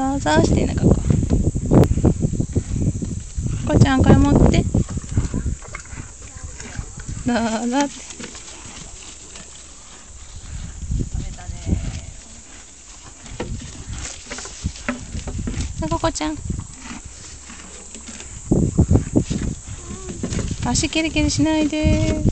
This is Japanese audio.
ざわざしてなんかこここちゃんこれ持って。どうぞって。さあここちゃん。足キリキリしないで